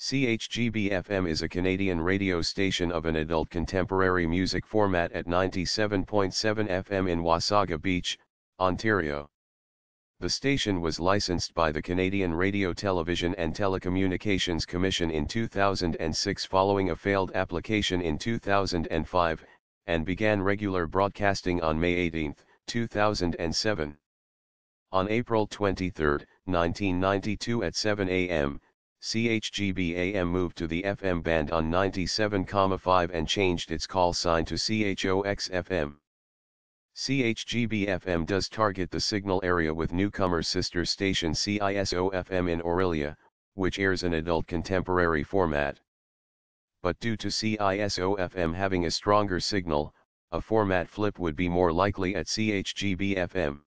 CHGB-FM is a Canadian radio station of an adult contemporary music format at 97.7 FM in Wasaga Beach, Ontario. The station was licensed by the Canadian Radio Television and Telecommunications Commission in 2006 following a failed application in 2005, and began regular broadcasting on May 18, 2007. On April 23, 1992 at 7 a.m., CHGB AM moved to the FM band on 97,5 and changed its call sign to CHOX CHGBFM does target the signal area with newcomer sister station CISOFM in Orillia, which airs an adult contemporary format. But due to CISOFM having a stronger signal, a format flip would be more likely at CHGB FM.